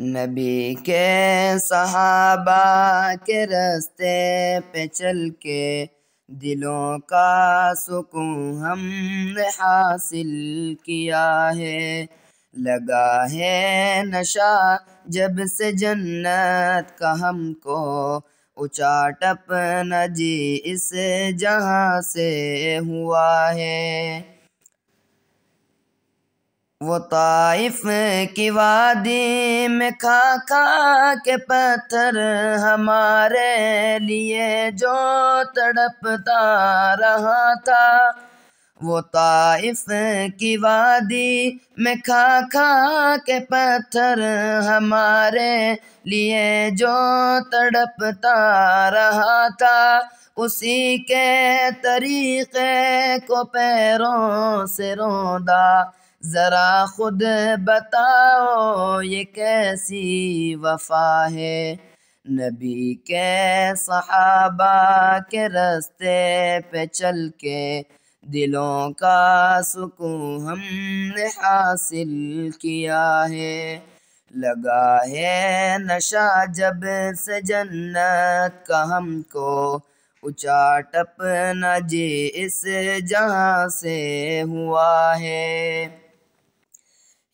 نبی کے صحابہ کے رستے پہ چل کے دلوں کا سکون ہم نے حاصل کیا ہے۔ لگا ہے نشہ جب سے جنت کا ہم کو اچاٹپ جی اس جہاں سے ہوا ہے۔ وہ طائف کی وادی میں کھا کھا کے پتھر ہمارے لیے جو تڑپتا رہا تھا۔ وہ طائف کی وادی میں کھا کھا کے پتھر ہمارے لیے جو تڑپتا رہا تھا۔ اسی کے طریقے کو پیروں سے روندا ذرا خود بتاؤ یہ کیسی وفا ہے۔ نبی کے صحابہ کے رستے پہ چل کے دلوں کا سکون ہم نے حاصل کیا ہے۔ لگا ہے نشہ جب سے جنت کا ہم کو اچا ٹپ جی اس جہاں سے ہوا ہے۔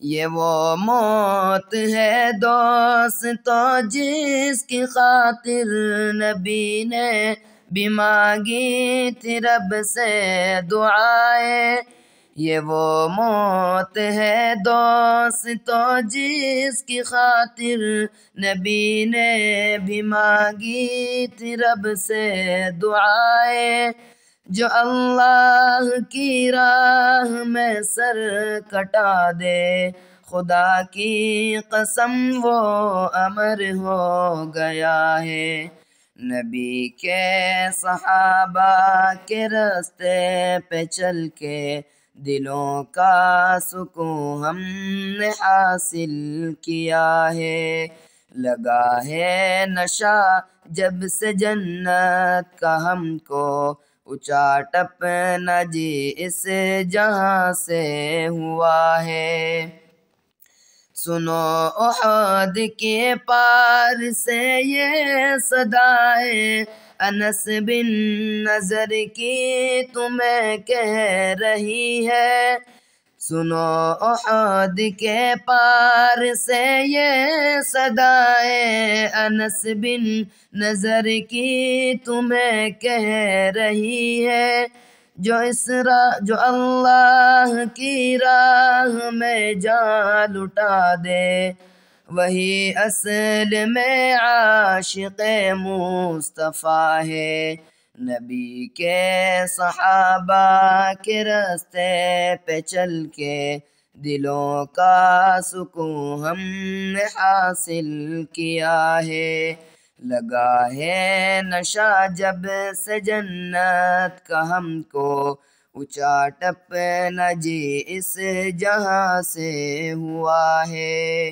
یہ وہ موت ہے دوست تو جس کی خاطر نبی نے بھی مانگی تھی رب سے دعائیں۔ یہ وہ موت ہے دوست تو جس کی خاطر نبی نے بھی مانگی تھی رب سے دعائیں۔ جو اللہ کی راہ میں سر کٹا دے، خدا کی قسم وہ امر ہو گیا ہے۔ نبی کے صحابہ کے رستے پہ چل کے دلوں کا سکون ہم نے حاصل کیا ہے۔ لگا ہے نشہ جب سے جنت کا ہم کو اونچا ٹپ جی اس جہاں سے ہوا ہے۔ سنو احد کے پار سے یہ صدائے انس بن نظر کی تمہیں کہہ رہی ہے۔ سنو احد کے پار سے یہ صدائے انس بن نظر کی تمہیں کہہ رہی ہے۔ جو اس راہ جو اللہ کی راہ میں جان لٹا دے، وہی اصل میں عاشق مصطفیٰ ہے۔ نبی کے صحابہ کے رستے پہ چل کے دلوں کا سکون ہم نے حاصل کیا ہے۔ لگا ہے نشہ جب سے جنت کا ہم کو اچا ٹپ جی اس جہاں سے ہوا ہے۔